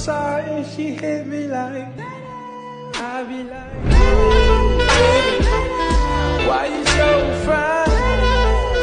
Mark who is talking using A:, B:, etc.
A: sorry if she hit me like that. I be like.